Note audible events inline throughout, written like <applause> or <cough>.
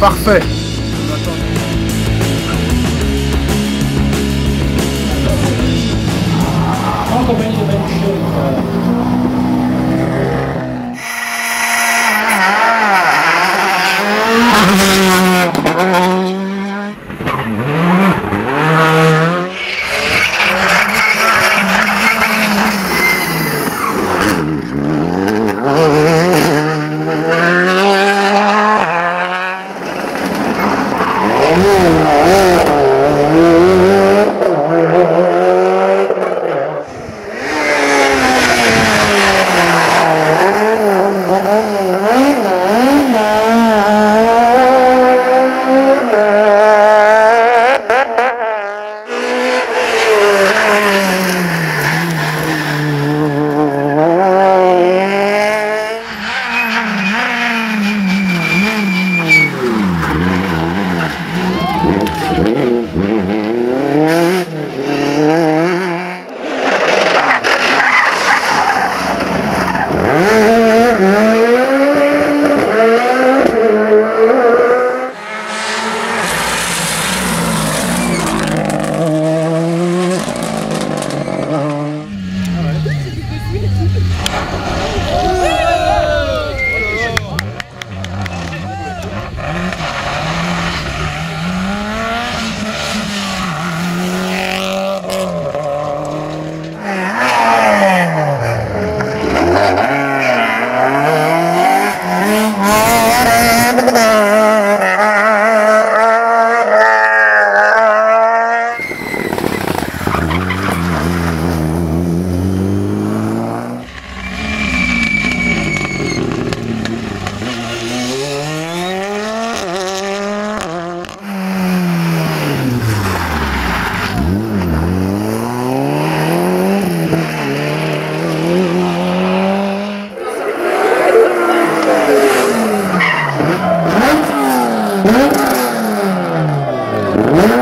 Parfait. Oh, Yeah.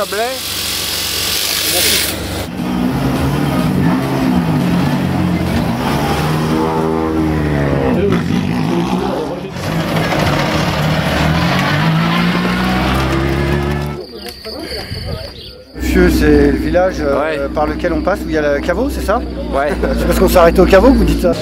Chablais c'est le village euh, Ouais. par lequel on passe où il y a le caveau, c'est ça Ouais. <laughs> C'est parce qu'on s'est arrêté au caveau que vous dites ça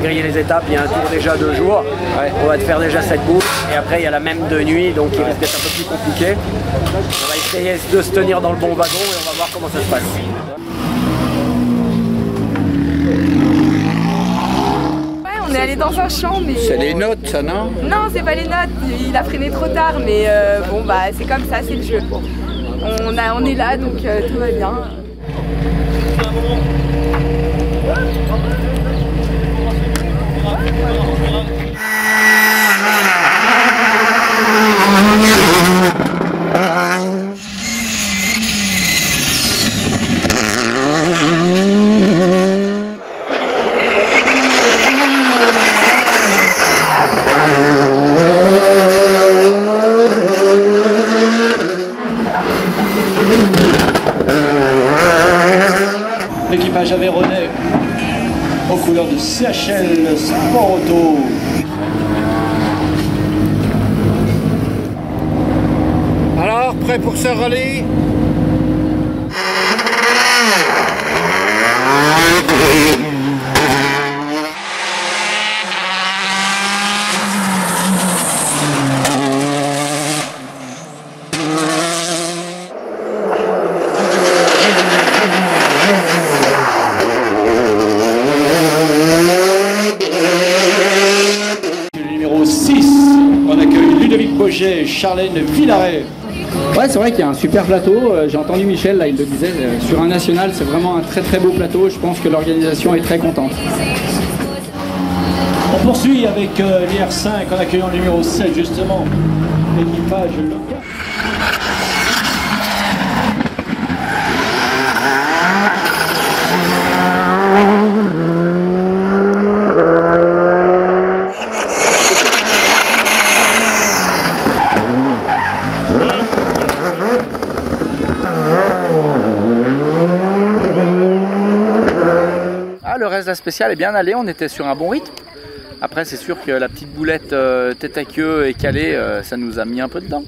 griller les étapes, il y a un tour déjà deux jours. On va te faire déjà cette boucle et après il y a la même de nuit donc il risque d'être un peu plus compliqué. On va essayer de se tenir dans le bon wagon et on va voir comment ça se passe. on est allé dans un champ, mais... C'est les notes, ça, non Non, c'est pas les notes. Il a freiné trop tard, mais euh, bon, bah, c'est comme ça, c'est le jeu. On, a, on est là, donc euh, tout va bien. L'équipage Aveyronais aux couleurs de CHL Charlène Villaret. Ouais, c'est vrai qu'il y a un super plateau. Euh, J'ai entendu Michel, là, il le disait. euh, Sur un national, c'est vraiment un très très beau plateau. Je pense que l'organisation est très contente. On poursuit avec euh, l'IR5 en accueillant le numéro 7 justement, l'équipage local. La spéciale est bien allé, on était sur un bon rythme. Après, c'est sûr que la petite boulette euh, tête à queue et calée, euh, ça nous a mis un peu dedans.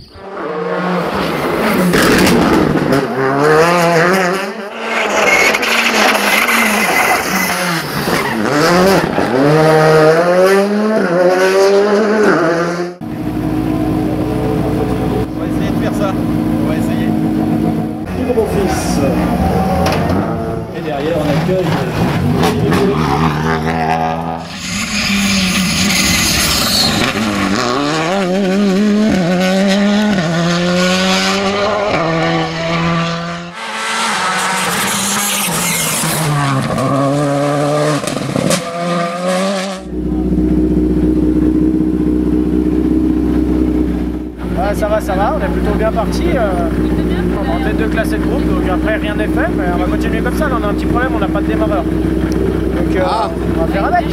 On va essayer de faire ça. On va essayer. Numéro 6. Et derrière, on accueille Ouais, ça va, ça va, on est plutôt bien parti. euh, en tête de classe et de groupe, donc après rien n'est fait, mais on va continuer comme ça. Là, on a un petit problème, on n'a pas de démarreur. Donc euh, on va faire avec.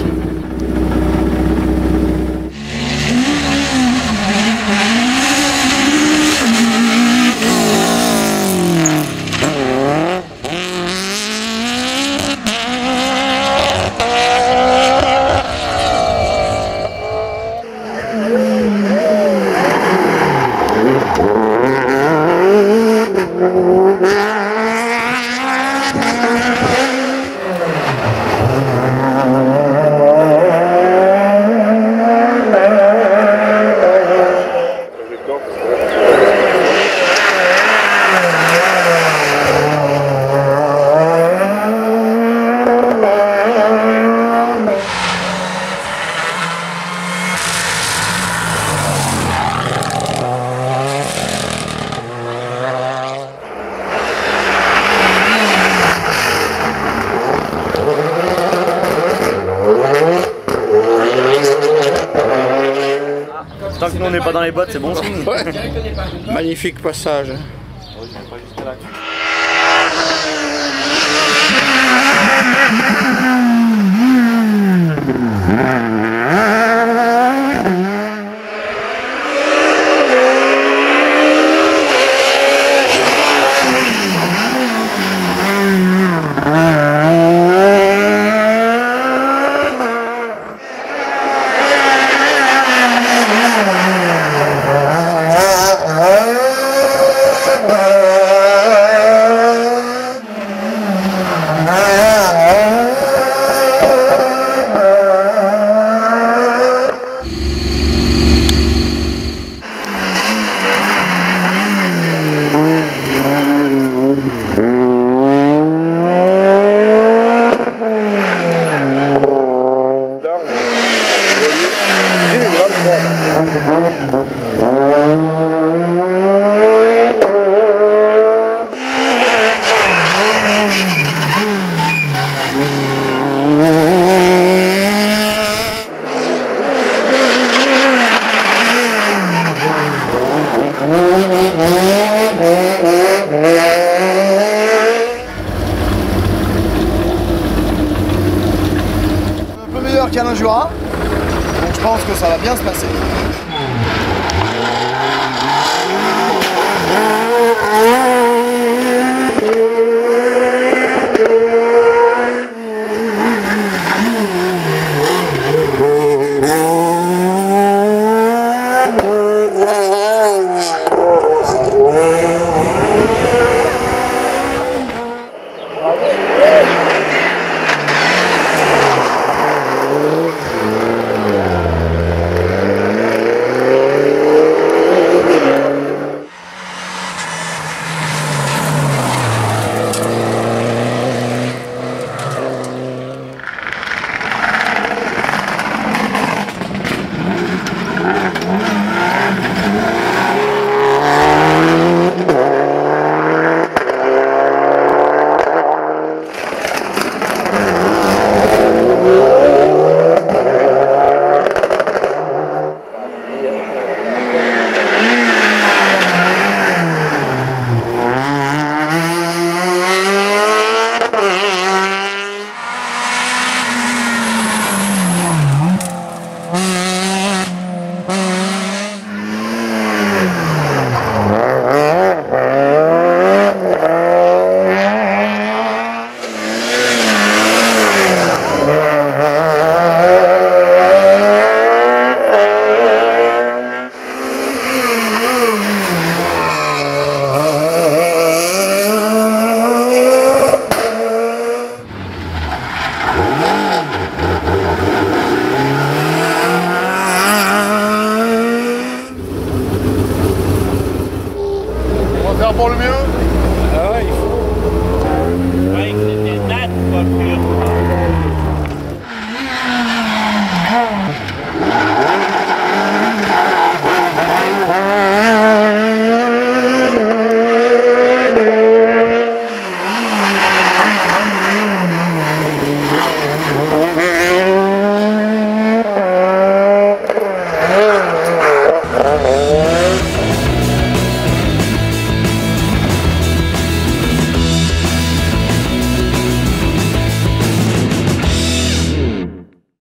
Tant que nous on n'est pas dans les bottes, c'est bon. Ouais. Magnifique passage. Ah <laughs> moteur qu'Alain Jura. Donc je pense ça va bien se passer. Yeah.